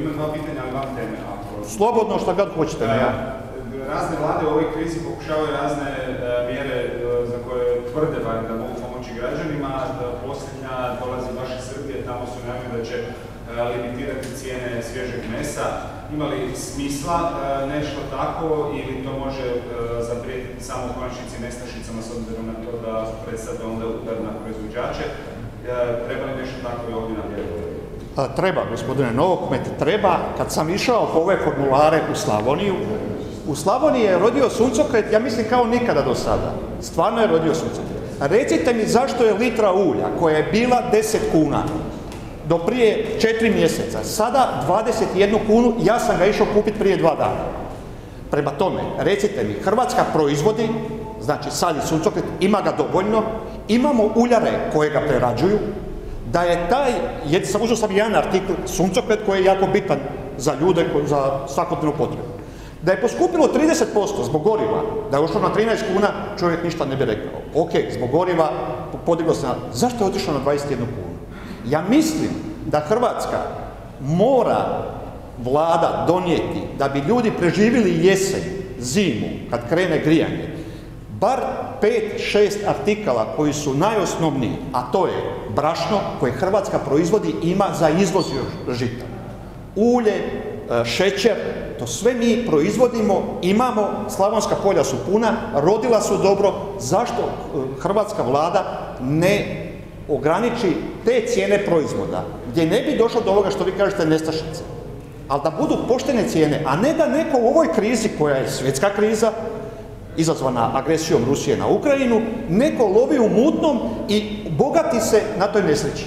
Imam dva pitanja, ali van teme. Ako... Slobodno što god hoćete. E, Razne vlade u ovoj krizi pokušavaju razne e, mjere e, za koje tvrde barem da mogu pomoći građanima. Da Posljednja dolazi baš iz Srbije, tamo su najavili da će e, limitirati cijene svježeg mesa. Ima li smisla nešto tako ili to može zaprijetiti samo u konačnici nestašicama s obzirom na to da predstavlja onda udar na proizvođače? Treba li nešto tako i ovdje Treba, gospodine Novokmet, treba. Kad sam išao po ove formulare u Slavoniju, u Slavoniji je rodio suncokret, ja mislim kao nikada do sada. Stvarno je rodio suncokret. Recite mi zašto je litra ulja koja je bila 10 kuna do prije 4 mjeseca, sada 21 kunu, ja sam ga išao kupiti prije dva dana. Prema tome, recite mi, Hrvatska proizvodi, znači sad i suncokret, ima ga dovoljno, imamo uljare koje ga prerađuju, da je taj, jer sam uzeo sam jedan artikl, suncokret koji je jako bitan za ljude, za svakodnevnu potrebu. Da je poskupilo 30% zbog goriva, da je ušlo na 13 kuna, čovjek ništa ne bi rekao. Ok, zbog goriva podiglo se na... Zašto je otišlo na 21 kunu? Ja mislim da Hrvatska mora vlada donijeti da bi ljudi preživjeli jesen, zimu, kad krene grijanje, bar 5-6 artikala koji su najosnovniji, a to je brašno koje Hrvatska proizvodi ima za izvoz žita. Ulje, e, šećer, to sve mi proizvodimo, imamo, slavonska polja su puna, rodila su dobro, zašto e, hrvatska vlada ne ograniči te cijene proizvoda, gdje ne bi došlo do ovoga što vi kažete nestašice, ali da budu poštene cijene, a ne da neko u ovoj krizi koja je svjetska kriza, izazvana agresijom Rusije na Ukrajinu, neko lovi u mutnom i bogati se na toj nesreći.